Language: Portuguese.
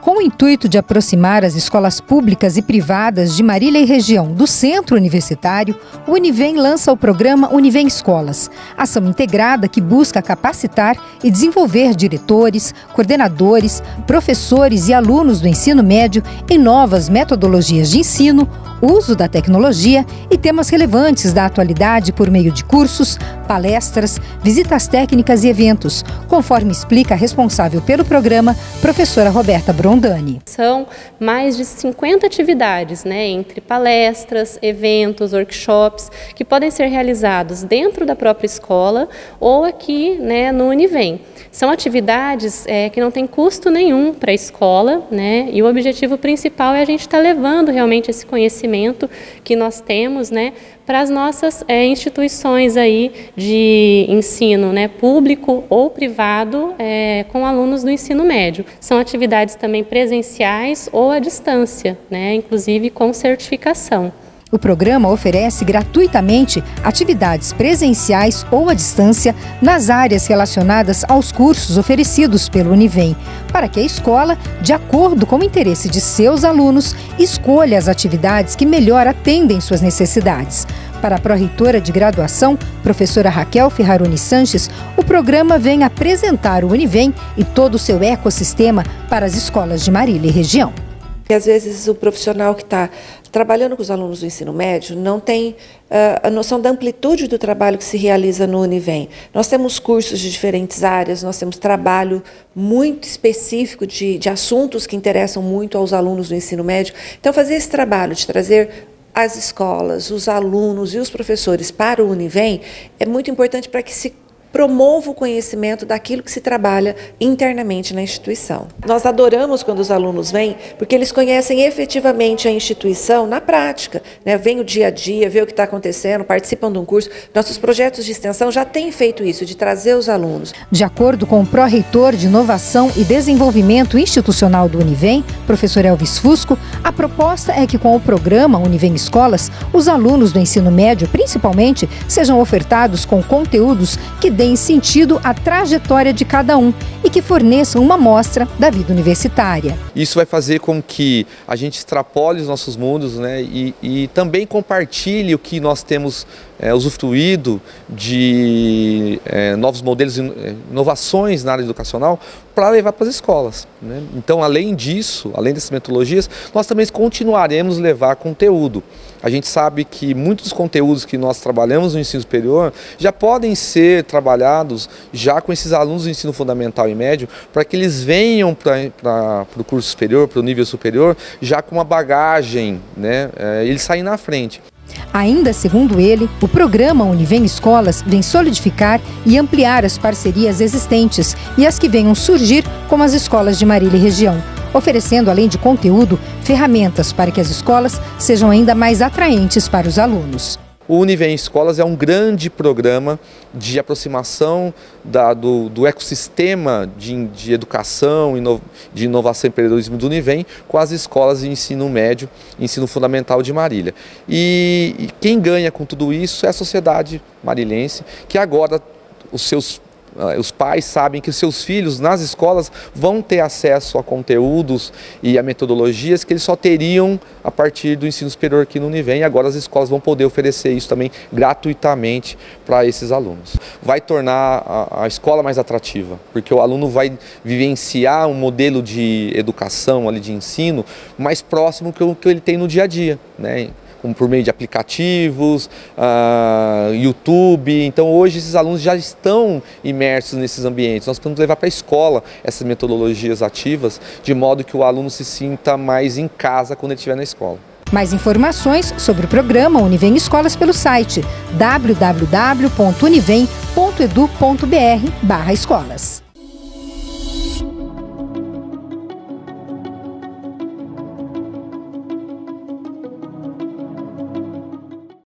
Com o intuito de aproximar as escolas públicas e privadas de Marília e região do centro universitário, o Univem lança o programa Univem Escolas, ação integrada que busca capacitar e desenvolver diretores, coordenadores, professores e alunos do ensino médio em novas metodologias de ensino, uso da tecnologia e temas relevantes da atualidade por meio de cursos, palestras, visitas técnicas e eventos, conforme explica a responsável pelo programa, professora Roberta Brondani. São mais de 50 atividades, né, entre palestras, eventos, workshops, que podem ser realizados dentro da própria escola ou aqui né, no Univem. São atividades é, que não têm custo nenhum para a escola, né? E o objetivo principal é a gente estar tá levando realmente esse conhecimento que nós temos, né, para as nossas é, instituições aí de ensino, né, público ou privado, é, com alunos do ensino médio. São atividades também presenciais ou à distância, né, inclusive com certificação. O programa oferece gratuitamente atividades presenciais ou à distância nas áreas relacionadas aos cursos oferecidos pelo Univem, para que a escola, de acordo com o interesse de seus alunos, escolha as atividades que melhor atendem suas necessidades. Para a pró-reitora de graduação, professora Raquel Ferraroni Sanches, o programa vem apresentar o Univem e todo o seu ecossistema para as escolas de Marília e região. E às vezes o profissional que está trabalhando com os alunos do ensino médio não tem uh, a noção da amplitude do trabalho que se realiza no Univem. Nós temos cursos de diferentes áreas, nós temos trabalho muito específico de, de assuntos que interessam muito aos alunos do ensino médio. Então, fazer esse trabalho de trazer as escolas, os alunos e os professores para o Univem é muito importante para que se promova o conhecimento daquilo que se trabalha internamente na instituição. Nós adoramos quando os alunos vêm, porque eles conhecem efetivamente a instituição na prática, né? vem o dia a dia, vê o que está acontecendo, participam de um curso. Nossos projetos de extensão já têm feito isso, de trazer os alunos. De acordo com o pró-reitor de Inovação e Desenvolvimento Institucional do Univem, professor Elvis Fusco, a proposta é que com o programa Univem Escolas, os alunos do ensino médio, principalmente, sejam ofertados com conteúdos que deem deem sentido à trajetória de cada um e que forneçam uma mostra da vida universitária. Isso vai fazer com que a gente extrapole os nossos mundos né, e, e também compartilhe o que nós temos é, usufruído de é, novos modelos, é, inovações na área educacional para levar para as escolas. Né? Então, além disso, além dessas metodologias, nós também continuaremos levar conteúdo. A gente sabe que muitos dos conteúdos que nós trabalhamos no ensino superior já podem ser trabalhados já com esses alunos do ensino fundamental e médio, para que eles venham para o curso superior, para o nível superior, já com uma bagagem, né? É, eles saem na frente. Ainda segundo ele, o programa Univem Escolas vem solidificar e ampliar as parcerias existentes e as que venham surgir, como as escolas de Marília e região, oferecendo, além de conteúdo, ferramentas para que as escolas sejam ainda mais atraentes para os alunos. O Univem Escolas é um grande programa de aproximação da, do, do, ecossistema de, de educação, ino, de inovação e empreendedorismo do Univem com as escolas de ensino médio ensino fundamental de Marília. E, e quem ganha com tudo isso é a sociedade marilhense, que agora os seus os pais sabem que os seus filhos nas escolas vão ter acesso a conteúdos e a metodologias que eles só teriam a partir do ensino superior aqui no Univem e agora as escolas vão poder oferecer isso também gratuitamente para esses alunos. Vai tornar a, a, escola mais atrativa, porque o aluno vai vivenciar um modelo de educação, ali, de ensino, mais próximo que o que ele tem no dia a dia. Né? Por meio de aplicativos, uh, YouTube. Então hoje esses alunos já estão imersos nesses ambientes. Nós precisamos levar para a escola essas metodologias ativas, de modo que o aluno se sinta mais em casa quando ele estiver na escola. Mais informações sobre o programa Univem Escolas pelo site www.univem.edu.br/escolas.